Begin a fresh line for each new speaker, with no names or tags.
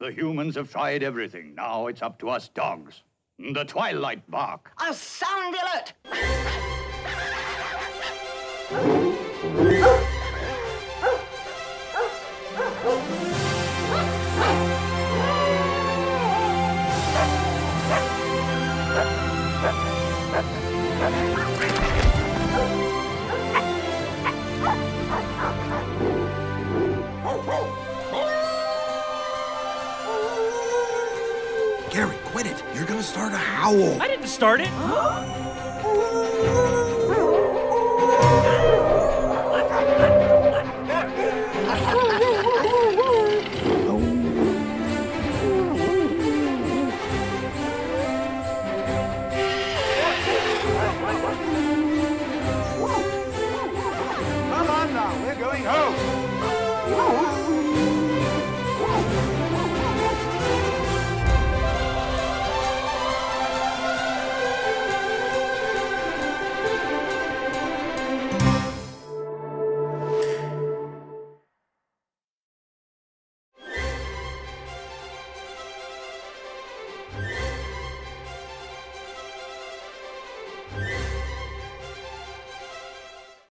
The humans have tried everything. Now it's up to us dogs. The Twilight Bark.
A sound alert!
Gary, quit it. You're gonna start a howl.
I didn't start it. Come on now, we're going home.